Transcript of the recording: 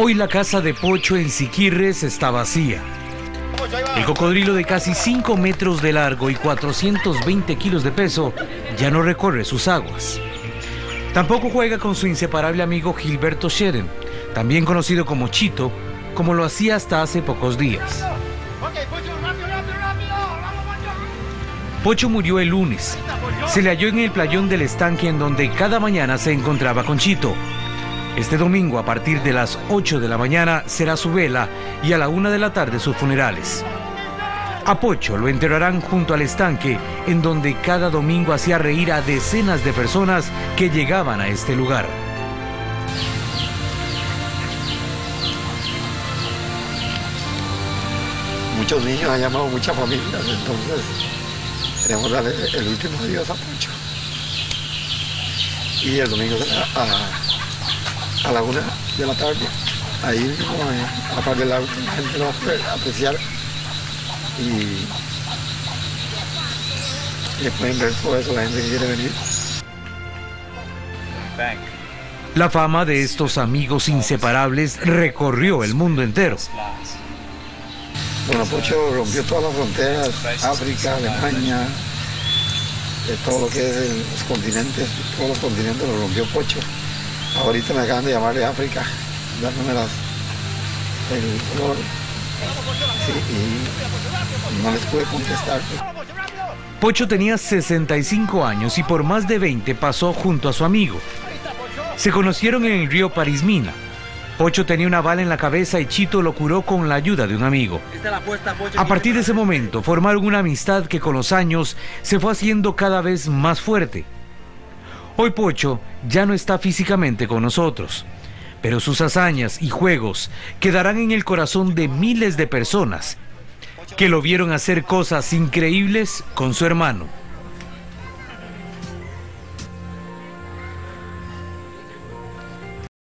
Hoy la casa de Pocho en Siquirres está vacía. El cocodrilo de casi 5 metros de largo y 420 kilos de peso ya no recorre sus aguas. Tampoco juega con su inseparable amigo Gilberto Scheren, también conocido como Chito, como lo hacía hasta hace pocos días. Pocho murió el lunes. Se le halló en el playón del estanque en donde cada mañana se encontraba con Chito. Este domingo a partir de las 8 de la mañana será su vela y a la 1 de la tarde sus funerales. A Pocho lo enterrarán junto al estanque en donde cada domingo hacía reír a decenas de personas que llegaban a este lugar. Muchos niños han llamado muchas familias, entonces queremos darle el último adiós a Pocho. Y el domingo será a a la una de la tarde. Ahí mismo, a par del auto, la gente lo va a apreciar y, pueden ver todo eso, la gente que quiere venir. La fama de estos amigos inseparables recorrió el mundo entero. Bueno, Pocho rompió todas las fronteras, África, Alemania, todo lo que es los continentes, todos los continentes lo rompió Pocho. Ahorita me acaban de llamar de África, dándome las, el color. y no les pude contestar. Pocho tenía 65 años y por más de 20 pasó junto a su amigo. Se conocieron en el río Parismina. Pocho tenía una bala en la cabeza y Chito lo curó con la ayuda de un amigo. A partir de ese momento formaron una amistad que con los años se fue haciendo cada vez más fuerte. Hoy Pocho ya no está físicamente con nosotros, pero sus hazañas y juegos quedarán en el corazón de miles de personas que lo vieron hacer cosas increíbles con su hermano.